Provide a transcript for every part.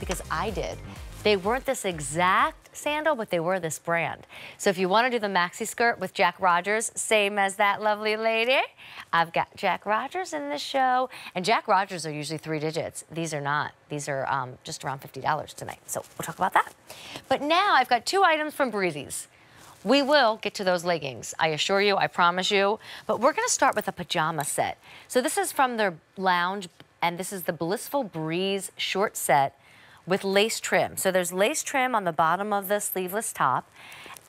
because I did. They weren't this exact sandal, but they were this brand. So if you want to do the maxi skirt with Jack Rogers, same as that lovely lady, I've got Jack Rogers in the show. And Jack Rogers are usually three digits. These are not. These are um, just around $50 tonight. So we'll talk about that. But now I've got two items from Breezies. We will get to those leggings, I assure you, I promise you. But we're gonna start with a pajama set. So this is from their lounge, and this is the Blissful Breeze short set with lace trim. So there's lace trim on the bottom of the sleeveless top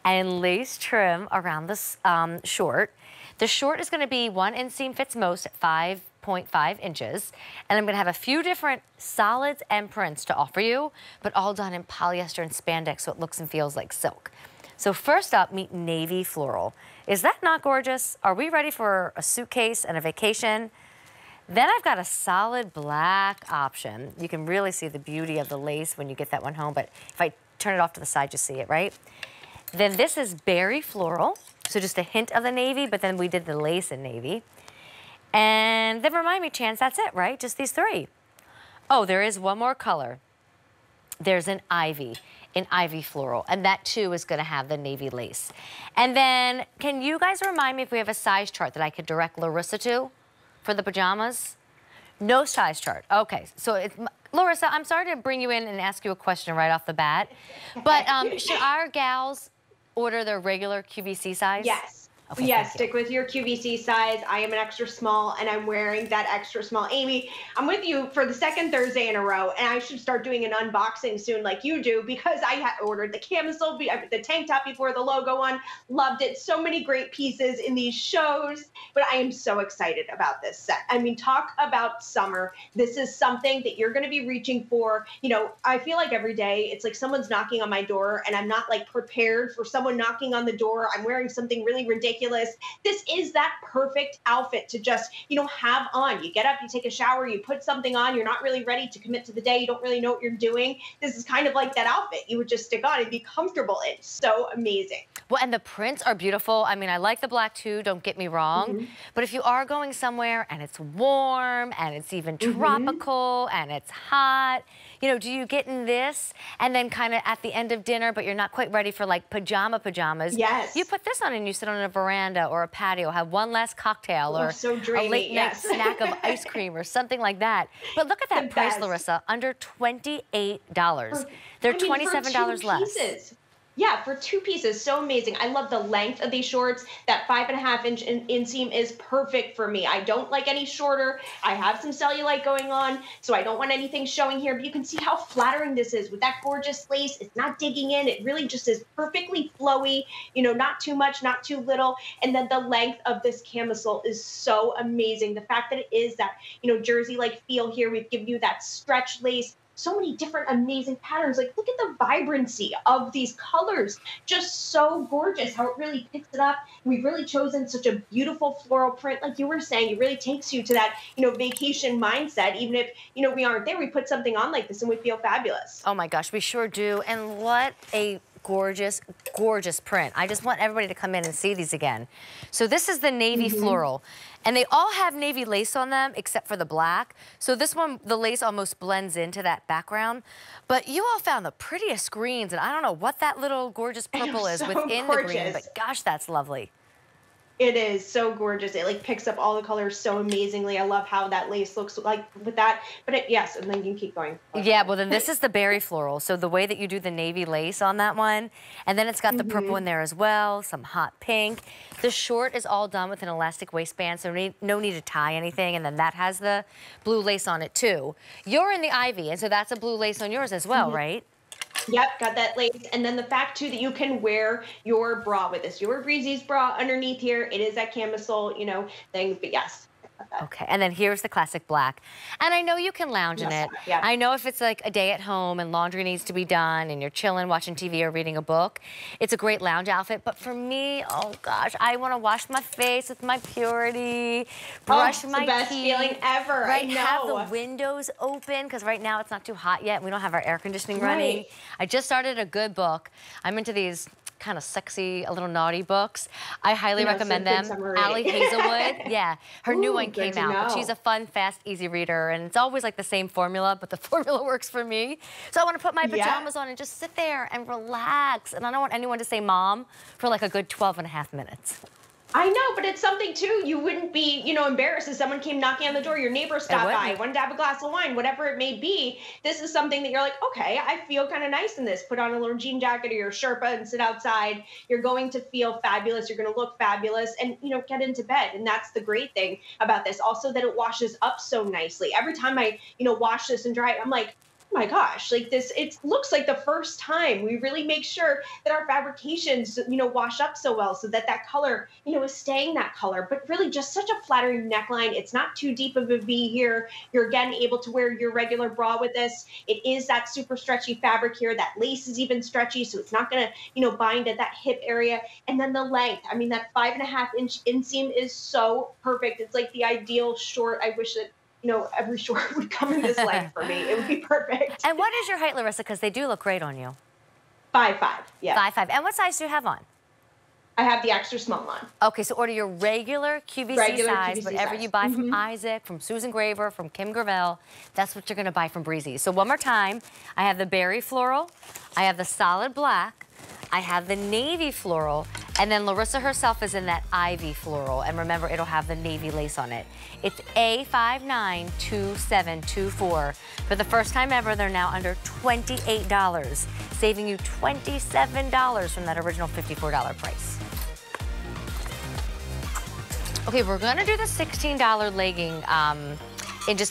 and lace trim around this um, short. The short is gonna be one inseam fits most at 5.5 inches. And I'm gonna have a few different solids and prints to offer you, but all done in polyester and spandex so it looks and feels like silk. So first up, meet navy floral. Is that not gorgeous? Are we ready for a suitcase and a vacation? Then I've got a solid black option. You can really see the beauty of the lace when you get that one home, but if I turn it off to the side, you see it, right? Then this is berry floral, so just a hint of the navy, but then we did the lace in navy. And then remind me, Chance, that's it, right? Just these three. Oh, there is one more color. There's an ivy, an ivy floral, and that too is gonna have the navy lace. And then, can you guys remind me if we have a size chart that I could direct Larissa to? For the pajamas? No size chart. Okay, so it's, Larissa, I'm sorry to bring you in and ask you a question right off the bat, but um, should our gals order their regular QVC size? Yes. Okay, yes, stick with your QVC size. I am an extra small and I'm wearing that extra small. Amy, I'm with you for the second Thursday in a row, and I should start doing an unboxing soon like you do because I ordered the camisole, uh, the tank top before the logo one. Loved it. So many great pieces in these shows, but I am so excited about this set. I mean, talk about summer. This is something that you're going to be reaching for. You know, I feel like every day it's like someone's knocking on my door and I'm not like prepared for someone knocking on the door. I'm wearing something really ridiculous ridiculous. This is that perfect outfit to just, you know, have on. You get up, you take a shower, you put something on, you're not really ready to commit to the day, you don't really know what you're doing. This is kind of like that outfit you would just stick on and be comfortable in. So amazing. Well, and the prints are beautiful. I mean, I like the black too, don't get me wrong. Mm -hmm. But if you are going somewhere and it's warm and it's even mm -hmm. tropical and it's hot, you know, do you get in this and then kind of at the end of dinner, but you're not quite ready for like pajama pajamas? Yes. You put this on and you sit on a veranda or a patio, have one last cocktail oh, or so dreamy, a late yes. night snack of ice cream or something like that. But look at that the price, best. Larissa, under $28. They're I mean, $27 less. Yeah, for two pieces, so amazing. I love the length of these shorts. That five and a half inch in inseam is perfect for me. I don't like any shorter. I have some cellulite going on, so I don't want anything showing here. But you can see how flattering this is with that gorgeous lace. It's not digging in. It really just is perfectly flowy. You know, not too much, not too little. And then the length of this camisole is so amazing. The fact that it is that you know jersey-like feel here. We've given you that stretch lace so many different amazing patterns. Like, look at the vibrancy of these colors. Just so gorgeous how it really picks it up. We've really chosen such a beautiful floral print. Like you were saying, it really takes you to that, you know, vacation mindset. Even if, you know, we aren't there, we put something on like this and we feel fabulous. Oh my gosh, we sure do. And what a gorgeous, gorgeous print. I just want everybody to come in and see these again. So this is the navy mm -hmm. floral. And they all have navy lace on them except for the black. So this one, the lace almost blends into that background. But you all found the prettiest greens, and I don't know what that little gorgeous purple is so within gorgeous. the green, but gosh, that's lovely. It is so gorgeous. It like picks up all the colors so amazingly. I love how that lace looks like with that. But it, yes, and then you keep going. Yeah, well then this is the berry floral. So the way that you do the navy lace on that one, and then it's got the mm -hmm. purple in there as well, some hot pink. The short is all done with an elastic waistband, so no need to tie anything. And then that has the blue lace on it too. You're in the ivy, and so that's a blue lace on yours as well, mm -hmm. right? Yep, got that lace. And then the fact too that you can wear your bra with this. Your Breezies bra underneath here. It is that camisole, you know, thing. But yes, Okay, and then here's the classic black. And I know you can lounge yes, in it. Yeah. I know if it's like a day at home and laundry needs to be done and you're chilling, watching TV or reading a book, it's a great lounge outfit. But for me, oh gosh, I want to wash my face with my Purity, oh, brush oh, my the best teeth. feeling ever. Right, have the windows open because right now it's not too hot yet. We don't have our air conditioning running. Right. I just started a good book. I'm into these kind of sexy, a little naughty books. I highly You know, recommend them. Ali. Hazelwood, yeah, her new one came out. But she's a fun, fast, easy reader, and it's always like the same formula, but the formula works for me. So I want to put my Yeah. pajamas on and just sit there and relax. And I don't want anyone to say mom for like a good 12 and a half minutes. I know, but it's something too. You wouldn't be, you know, embarrassed if someone came knocking on the door, your neighbor stopped by, wanted to have a glass of wine, whatever it may be. This is something that you're like, okay, I feel kind of nice in this. Put on a little jean jacket or your Sherpa and sit outside. You're going to feel fabulous. You're going to look fabulous and, you know, get into bed. And that's the great thing about this. Also, that it washes up so nicely. Every time I, you know, wash this and dry it, I'm like, my gosh, like this, it looks like the first time. We really make sure that our fabrications, you know, wash up so well so that that color, you know, is staying that color. But really, just such a flattering neckline. It's not too deep of a V here. You're again able to wear your regular bra with this. It is that super stretchy fabric here. That lace is even stretchy, so it's not gonna, you know, bind at that hip area. And then the length. I mean, that five and a half inch inseam is so perfect. It's like the ideal short. I wish that. You know, every short would come in this length for me. It would be perfect. And what is your height, Larissa? Because they do look great on you. Five five. Yeah. Five five. And what size do you have on? I have the extra small on. Okay, so order your regular QVC Regular size, QVC whatever size. you buy from Mhm. Isaac, from Susan Graver, from Kim Gravel, that's what you're gonna buy from Breezy. So one more time, I have the berry floral, I have the solid black, I have the navy floral, and then Larissa herself is in that ivy floral. And remember, it'll have the navy lace on it. It's A592724. For the first time ever, they're now under $28, saving you $27 from that original $54 price. Okay, we're gonna do the $16 legging um, in just